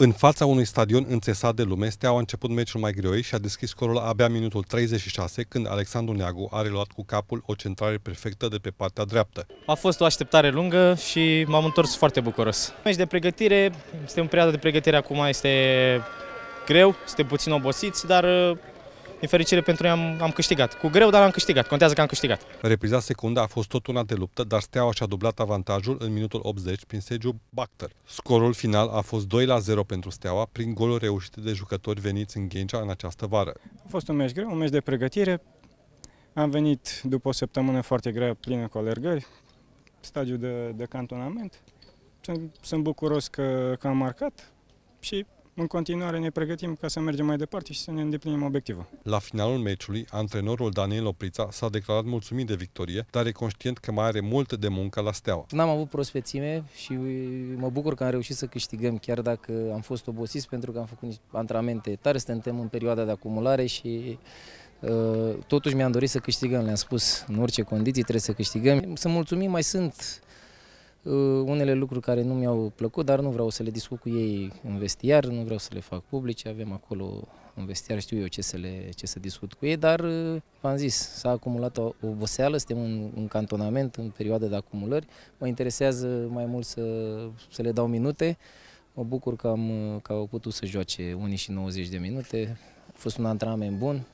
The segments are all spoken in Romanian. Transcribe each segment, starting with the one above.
În fața unui stadion înțesat de lume, Steaua a început meciul mai greu și a deschis scorul abia minutul 36, când Alexandru Neagu a reluat cu capul o centrare perfectă de pe partea dreaptă. A fost o așteptare lungă și m-am întors foarte bucuros. Meci de pregătire, este în perioada de pregătire acum, este greu, suntem puțin obosiți, dar din fericire pentru noi am, am câștigat. Cu greu, dar am câștigat. Contează că am câștigat. Repriza secundă a fost tot una de luptă, dar Steaua și-a dublat avantajul în minutul 80 prin Sergiu Bacter. Scorul final a fost 2 la 0 pentru Steaua, prin goluri reușite de jucători veniți în Ghencea în această vară. A fost un meci greu, un meci de pregătire. Am venit după o săptămână foarte grea, plină cu alergări, stadiu de, de cantonament. Sunt bucuros că, că am marcat și în continuare ne pregătim ca să mergem mai departe și să ne îndeplinim obiectivul. La finalul meciului, antrenorul Daniel Oprița s-a declarat mulțumit de victorie, dar e conștient că mai are mult de muncă la Steaua. N-am avut prospețime și mă bucur că am reușit să câștigăm, chiar dacă am fost obosiți pentru că am făcut antrenamente tare, suntem în perioada de acumulare și uh, totuși mi-am dorit să câștigăm, le-am spus, în orice condiții trebuie să câștigăm. Să mulțumim, mai sunt Uh, unele lucruri care nu mi-au plăcut, dar nu vreau să le discut cu ei în vestiar, nu vreau să le fac publice, avem acolo în vestiar, știu eu ce să, le, ce să discut cu ei, dar uh, v-am zis, s-a acumulat o oboseală, suntem în, în cantonament, în perioadă de acumulări, mă interesează mai mult să, să le dau minute, mă bucur că, am, că au putut să joace unii și 90 de minute, a fost un antrenament bun,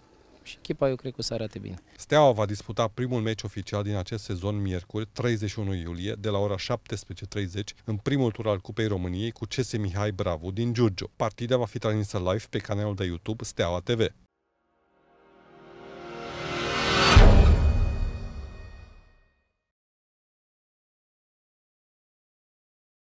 și echipa eu cred că o să arate bine. Steaua va disputa primul meci oficial din acest sezon miercuri, 31 iulie, de la ora 17.30, în primul tur al Cupei României cu CS Mihai Bravo din Giurgiu. Partida va fi transmisă live pe canalul de YouTube Steaua TV.